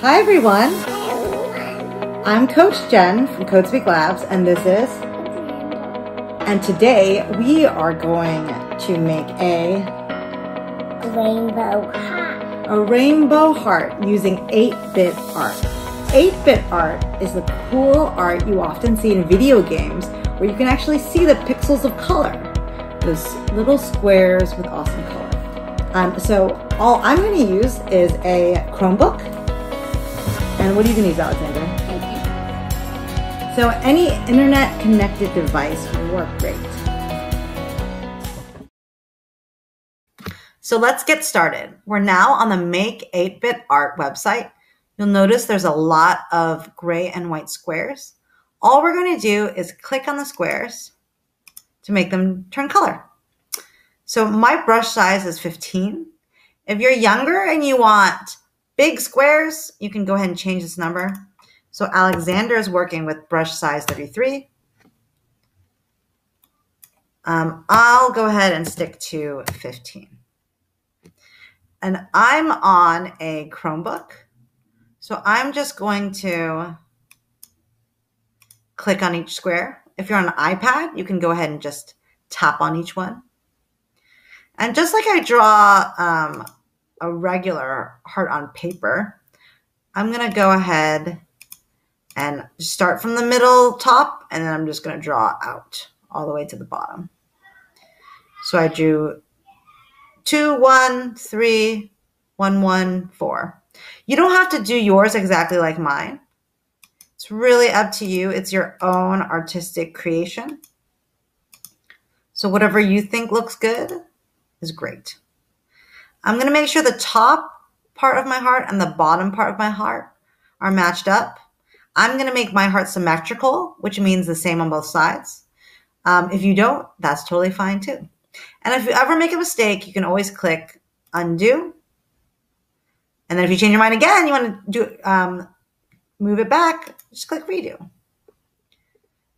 Hi everyone. I'm Coach Jen from CodeSpeak Labs and this is and today we are going to make a rainbow heart. a rainbow heart using 8-bit art. 8-bit art is the cool art you often see in video games where you can actually see the pixels of color. Those little squares with awesome color. Um, so all I'm going to use is a Chromebook. And what are you going to use, Alexander? So any internet connected device will work great. So let's get started. We're now on the Make 8-Bit Art website. You'll notice there's a lot of gray and white squares. All we're going to do is click on the squares to make them turn color. So my brush size is 15. If you're younger and you want big squares, you can go ahead and change this number. So Alexander is working with brush size 33. Um, I'll go ahead and stick to 15. And I'm on a Chromebook. So I'm just going to click on each square. If you're on an iPad, you can go ahead and just tap on each one. And just like I draw um, a regular heart on paper, I'm going to go ahead and start from the middle top, and then I'm just going to draw out all the way to the bottom. So I drew two, one, three, one, one, four. You don't have to do yours exactly like mine. It's really up to you. It's your own artistic creation. So whatever you think looks good is great. I'm going to make sure the top part of my heart and the bottom part of my heart are matched up. I'm going to make my heart symmetrical, which means the same on both sides. Um, if you don't, that's totally fine too. And if you ever make a mistake, you can always click undo. And then if you change your mind again, you want to do um, move it back, just click redo.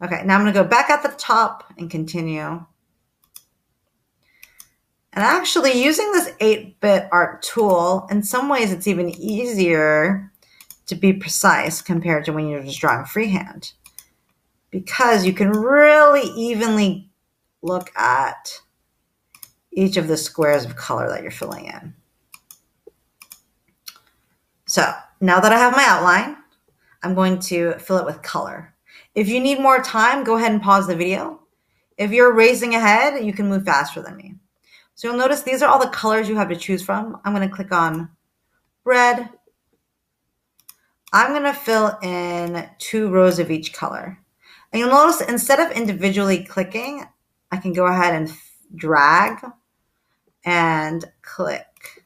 Okay, now I'm going to go back at the top and continue. And actually using this 8-bit art tool, in some ways it's even easier to be precise compared to when you're just drawing freehand. Because you can really evenly look at each of the squares of color that you're filling in. So now that I have my outline, I'm going to fill it with color. If you need more time, go ahead and pause the video. If you're racing ahead, you can move faster than me. So you'll notice these are all the colors you have to choose from. I'm going to click on red. I'm going to fill in two rows of each color. And you'll notice instead of individually clicking, I can go ahead and drag and click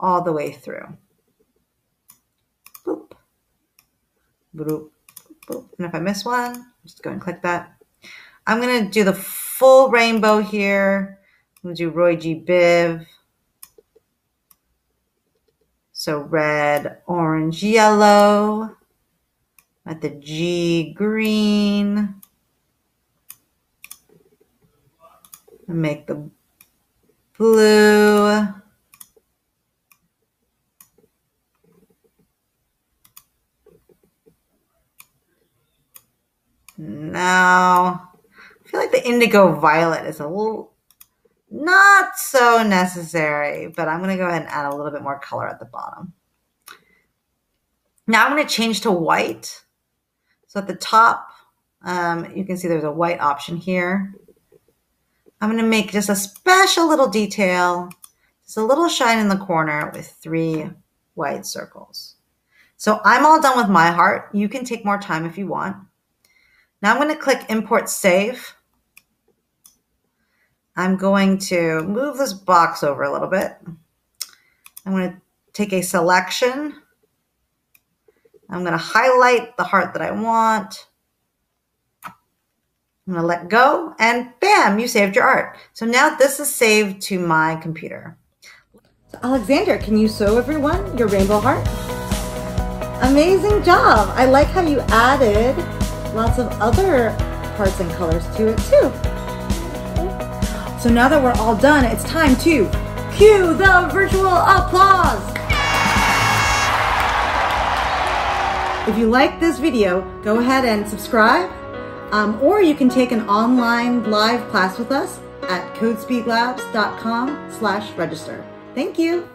all the way through. Boop. Boop. Boop. And if I miss one, just go and click that. I'm going to do the full rainbow here. To do Roy G. Biv. So red, orange, yellow. At the G green. And make the blue. Now, I feel like the indigo violet is a little not so necessary, but I'm going to go ahead and add a little bit more color at the bottom. Now I'm going to change to white. So at the top, um, you can see there's a white option here. I'm going to make just a special little detail, just a little shine in the corner with three white circles. So I'm all done with my heart. You can take more time if you want. Now I'm going to click Import Save. I'm going to move this box over a little bit. I'm going to take a selection. I'm going to highlight the heart that I want. I'm going to let go and bam, you saved your art. So now this is saved to my computer. So Alexander, can you sew everyone your rainbow heart? Amazing job. I like how you added lots of other parts and colors to it too. So now that we're all done, it's time to cue the virtual applause. If you like this video, go ahead and subscribe, um, or you can take an online live class with us at codespeaklabs.com slash register. Thank you.